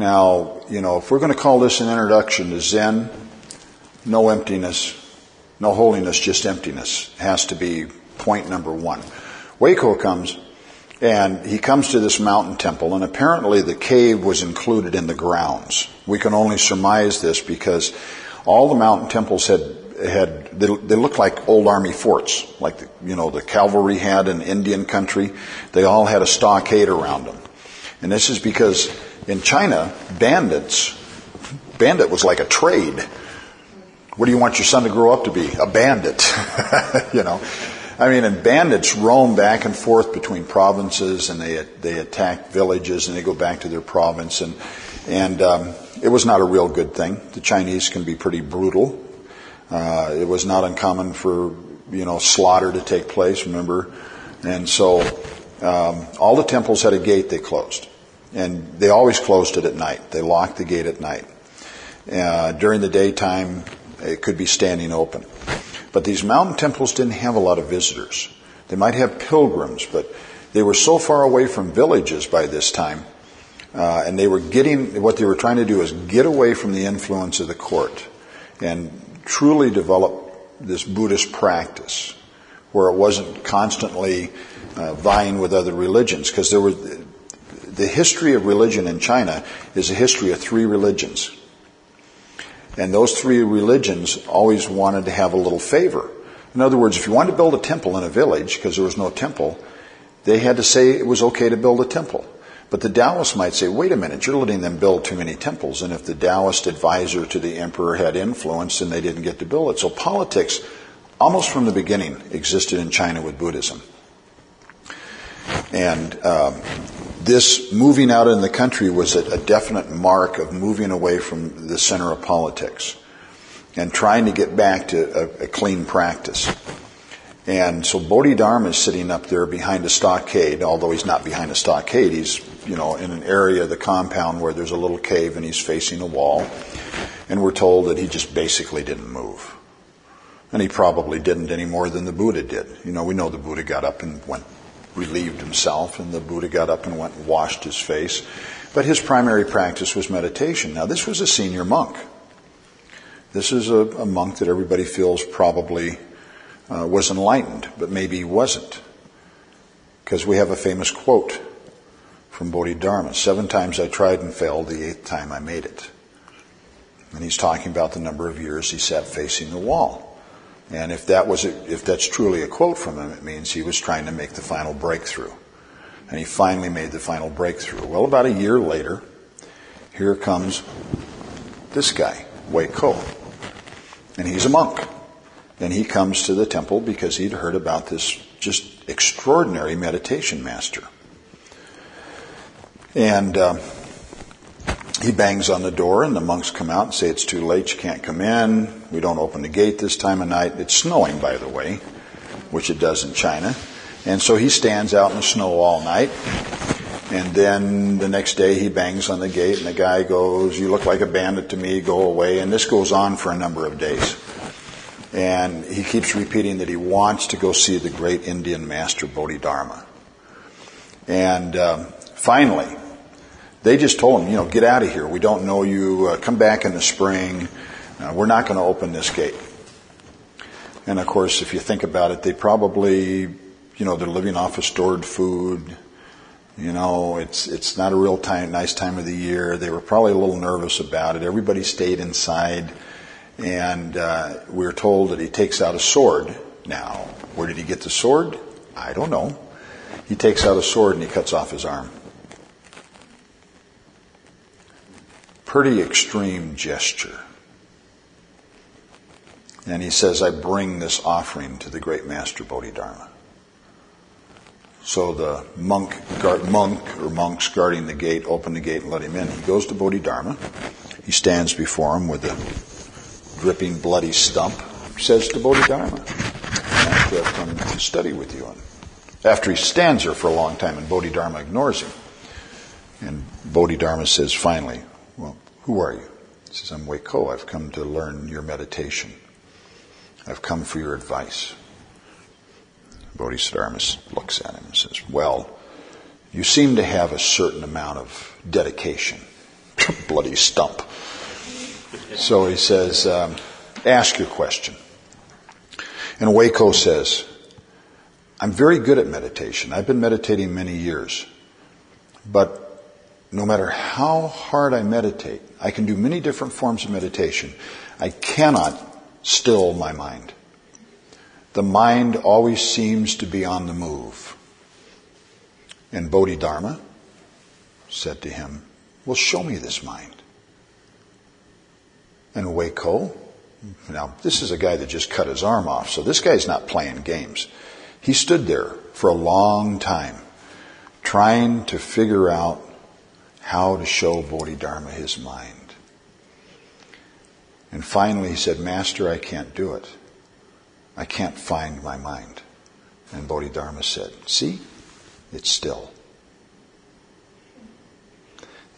Now, you know, if we're going to call this an introduction to Zen, no emptiness, no holiness, just emptiness has to be point number one. Huike comes and he comes to this mountain temple, and apparently the cave was included in the grounds. We can only surmise this because all the mountain temples had had they, they looked like old army forts, like the, you know the cavalry had in Indian country. They all had a stockade around them, and this is because in China, bandits, bandit was like a trade. What do you want your son to grow up to be? A bandit, you know. I mean, and bandits roam back and forth between provinces, and they they attack villages, and they go back to their province, and and um, it was not a real good thing. The Chinese can be pretty brutal. Uh, it was not uncommon for you know slaughter to take place. Remember, and so um, all the temples had a gate they closed, and they always closed it at night. They locked the gate at night. Uh, during the daytime, it could be standing open. But these mountain temples didn't have a lot of visitors. They might have pilgrims, but they were so far away from villages by this time, uh, and they were getting what they were trying to do is get away from the influence of the court and truly develop this Buddhist practice where it wasn't constantly uh, vying with other religions because there were the history of religion in China is a history of three religions and those three religions always wanted to have a little favor. In other words, if you wanted to build a temple in a village, because there was no temple, they had to say it was okay to build a temple. But the Taoists might say, wait a minute, you're letting them build too many temples. And if the Taoist advisor to the emperor had influence, then they didn't get to build it. So politics, almost from the beginning, existed in China with Buddhism. And um, this moving out in the country was a, definite mark of moving away from the center of politics and trying to get back to a, a clean practice. And so Bodhidharma is sitting up there behind a stockade, although he's not behind a stockade. He's, you know, in an area of the compound where there's a little cave and he's facing a wall. And we're told that he just basically didn't move. And he probably didn't any more than the Buddha did. You know, we know the Buddha got up and went relieved himself, and the Buddha got up and went and washed his face. But his primary practice was meditation. Now, this was a senior monk. This is a, a monk that everybody feels probably uh, was enlightened, but maybe he wasn't. Because we have a famous quote from Bodhidharma Seven times I tried and failed, the eighth time I made it. And he's talking about the number of years he sat facing the wall. And if that was a, if that's truly a quote from him, it means he was trying to make the final breakthrough. And he finally made the final breakthrough. Well, about a year later, here comes this guy, Huike. And he's a monk. And he comes to the temple because he'd heard about this just extraordinary meditation master. And uh, he bangs on the door, and the monks come out and say, It's too late, you can't come in. We don't open the gate this time of night. It's snowing, by the way, which it does in China. And so he stands out in the snow all night. And then the next day he bangs on the gate, and the guy goes, You look like a bandit to me, go away. And this goes on for a number of days. And he keeps repeating that he wants to go see the great Indian master Bodhidharma. And um, finally, they just told him, you know, get out of here. We don't know you. Uh, come back in the spring. Uh, we're not going to open this gate. And of course, if you think about it, they probably, you know, they're living off of stored food. You know, it's it's not a real time, nice time of the year. They were probably a little nervous about it. Everybody stayed inside, and uh, we are told that he takes out a sword. Now, where did he get the sword? I don't know. He takes out a sword and he cuts off his arm. Pretty extreme gesture. And he says, I bring this offering to the great master Bodhidharma. So the monk, monk or monks guarding the gate open the gate and let him in. He goes to Bodhidharma. He stands before him with a dripping bloody stump. He says to Bodhidharma, I have come to study with you. And after he stands there for a long time and Bodhidharma ignores him. And Bodhidharma says finally, who are you? He says, I'm Huike. I've come to learn your meditation. I've come for your advice. Bodhidharma looks at him and says, Well, you seem to have a certain amount of dedication. bloody stump. So he says, um, ask your question. And Huike says, I'm very good at meditation. I've been meditating many years. But no matter how hard I meditate, I can do many different forms of meditation. I cannot still my mind. The mind always seems to be on the move. And Bodhidharma said to him, Well, show me this mind. And Huike, now this is a guy that just cut his arm off, so this guy's not playing games. He stood there for a long time trying to figure out how to show Bodhidharma his mind. And finally he said, Master, I can't do it. I can't find my mind. And Bodhidharma said, See, it's still.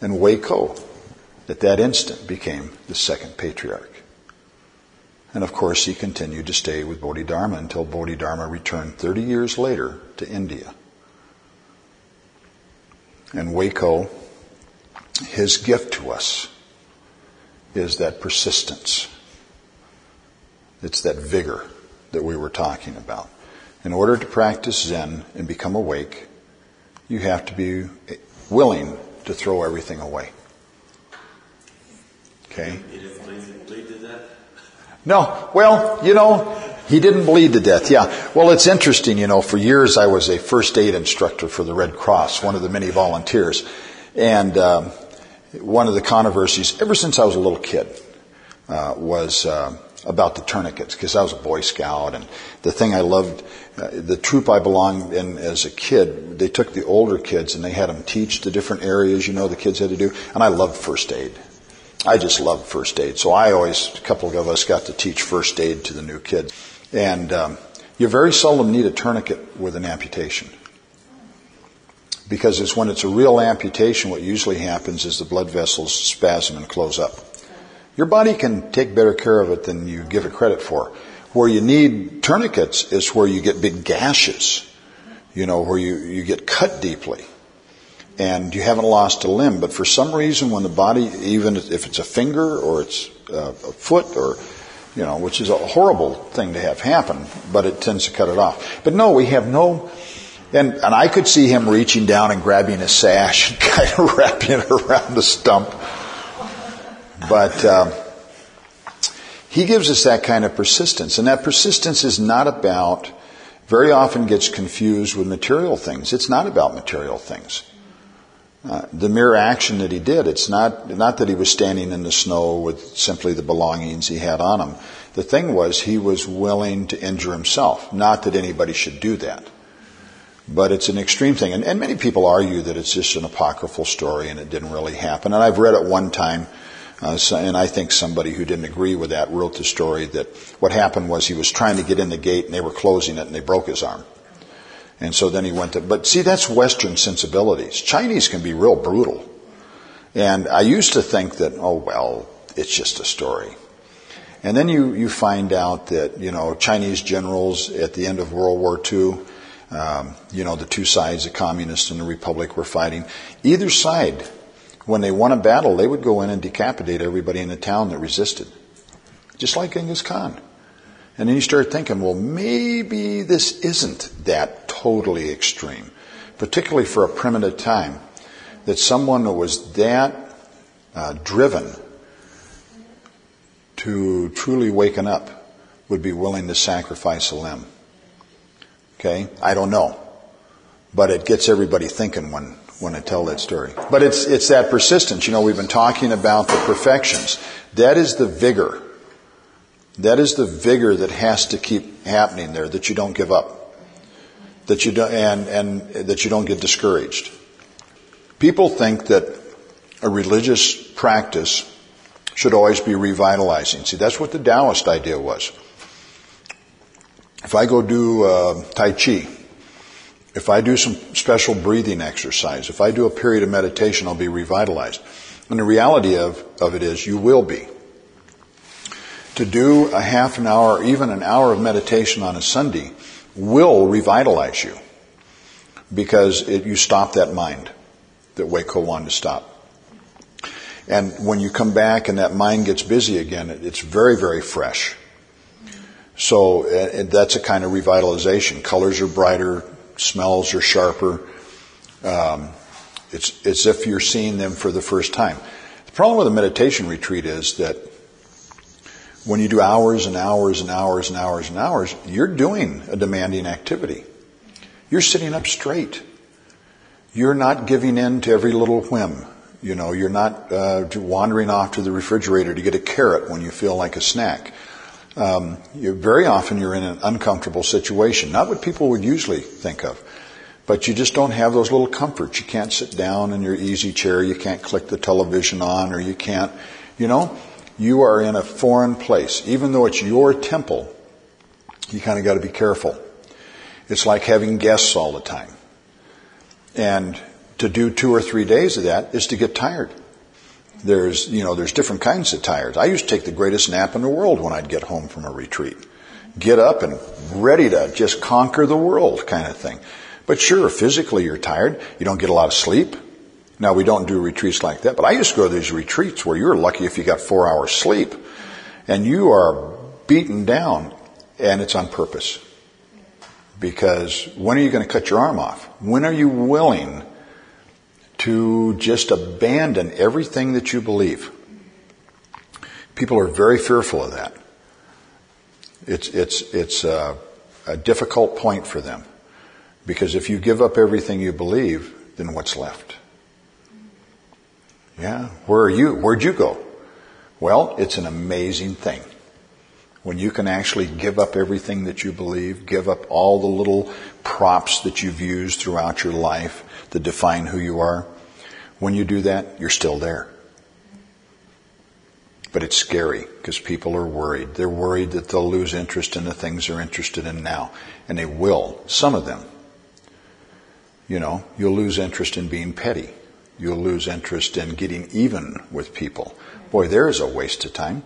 And Huike, at that instant, became the second patriarch. And of course, he continued to stay with Bodhidharma until Bodhidharma returned 30 years later to India. And Huike, his gift to us is that persistence. It's that vigor that we were talking about. In order to practice Zen and become awake, you have to be willing to throw everything away. Okay? He didn't bleed to death? No, well, you know, he didn't bleed to death. Yeah. Well, it's interesting, you know, for years I was a first aid instructor for the Red Cross, one of the many volunteers. And um, one of the controversies, ever since I was a little kid, uh, was uh, about the tourniquets, because I was a Boy Scout. And the thing I loved, uh, the troop I belonged in as a kid, they took the older kids and they had them teach the different areas, you know, the kids had to do. And I loved first aid. I just loved first aid. So I always, a couple of us got to teach first aid to the new kids. And um, you very seldom need a tourniquet with an amputation. Because it's when it's a real amputation, what usually happens is the blood vessels spasm and close up. Your body can take better care of it than you give it credit for. Where you need tourniquets is where you get big gashes, you know, where you, you get cut deeply and you haven't lost a limb. But for some reason, when the body, even if it's a finger or it's a foot or, you know, which is a horrible thing to have happen, but it tends to cut it off. But no, we have no, and, and I could see him reaching down and grabbing a sash and kind of wrapping it around the stump. But, um, he gives us that kind of persistence. And that persistence is not about, very often gets confused with material things. It's not about material things. Uh, the mere action that he did. It's not not that he was standing in the snow with simply the belongings he had on him. The thing was he was willing to injure himself. Not that anybody should do that, but it's an extreme thing. And, and many people argue that it's just an apocryphal story and it didn't really happen. And I've read it one time. Uh, and I think somebody who didn't agree with that wrote the story that what happened was he was trying to get in the gate and they were closing it and they broke his arm. And so then he went to, but see, that's Western sensibilities. Chinese can be real brutal. And I used to think that, oh, well, it's just a story. And then you, you find out that, you know, Chinese generals at the end of World War II, um, you know, the two sides, the communists and the republic were fighting. Either side, when they won a battle, they would go in and decapitate everybody in the town that resisted. Just like Genghis Khan. And then you start thinking, well, maybe this isn't that totally extreme, particularly for a primitive time, that someone that was that uh, driven to truly waken up would be willing to sacrifice a limb. Okay? I don't know. But it gets everybody thinking when, when I tell that story. But it's, it's that persistence. You know, we've been talking about the perfections. That is the vigor that is the vigor that has to keep happening there, that you don't give up. That you don't, and, and that you don't get discouraged. People think that a religious practice should always be revitalizing. See, that's what the Taoist idea was. If I go do uh, Tai Chi, if I do some special breathing exercise, if I do a period of meditation, I'll be revitalized. And the reality of, of it is, you will be to do a half an hour even an hour of meditation on a Sunday will revitalize you because it, you stop that mind that Huike wanted to stop. And when you come back and that mind gets busy again, it's very, very fresh. So that's a kind of revitalization. Colors are brighter, smells are sharper. Um, it's, it's if you're seeing them for the first time. The problem with a meditation retreat is that when you do hours and hours and hours and hours and hours, you're doing a demanding activity. You're sitting up straight. You're not giving in to every little whim. You know, you're not uh, wandering off to the refrigerator to get a carrot when you feel like a snack. Um, very often you're in an uncomfortable situation, not what people would usually think of, but you just don't have those little comforts. You can't sit down in your easy chair, you can't click the television on, or you can't, you know, you are in a foreign place. Even though it's your temple, you kind of got to be careful. It's like having guests all the time. And to do two or three days of that is to get tired. There's, you know, there's different kinds of tires. I used to take the greatest nap in the world when I'd get home from a retreat. Get up and ready to just conquer the world kind of thing. But sure, physically you're tired. You don't get a lot of sleep. Now we don't do retreats like that, but I used to go to these retreats where you're lucky if you got four hours sleep and you are beaten down and it's on purpose. Because when are you going to cut your arm off? When are you willing to just abandon everything that you believe. People are very fearful of that. It's, it's, it's a, a difficult point for them. Because if you give up everything you believe, then what's left? Yeah, where are you? Where'd you go? Well, it's an amazing thing. When you can actually give up everything that you believe, give up all the little props that you've used throughout your life that define who you are, when you do that, you're still there. But it's scary because people are worried. They're worried that they'll lose interest in the things they're interested in now. And they will. Some of them. You know, you'll lose interest in being petty. You'll lose interest in getting even with people. Boy, there is a waste of time.